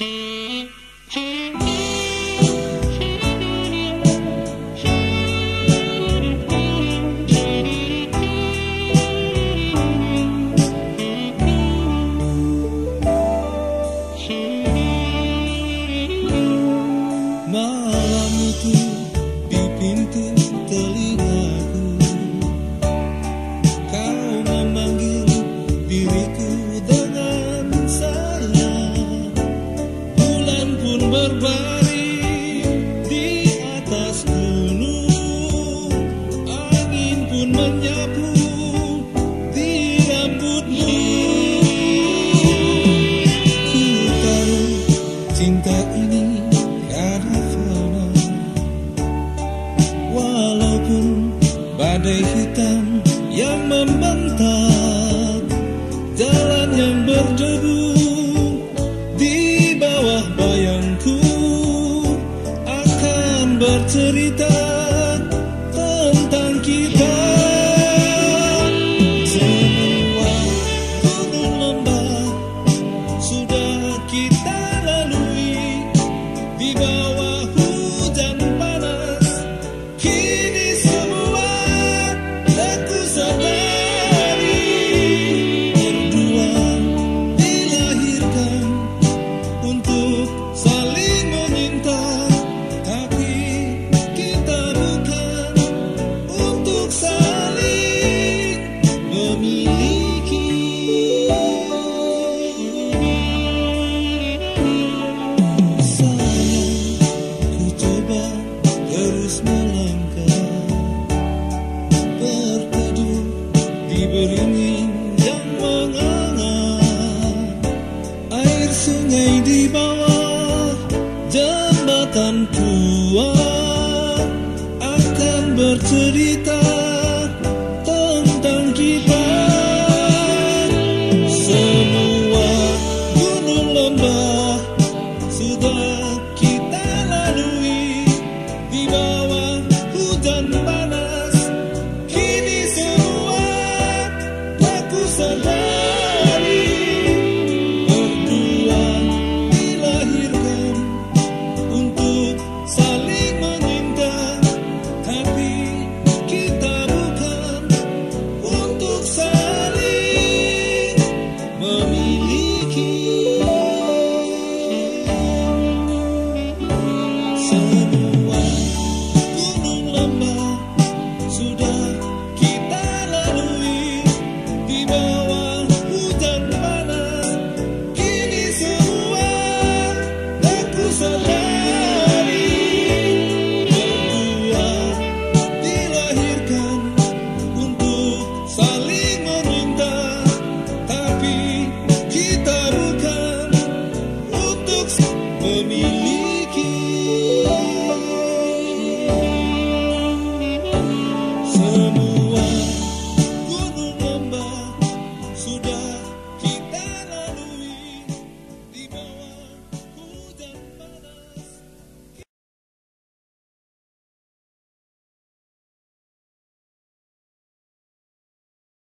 Mm-hmm. hitam yang membentang melangkah. Berteduh di beringin yang menganga Air sungai di bawah jembatan tua. Akan bercerita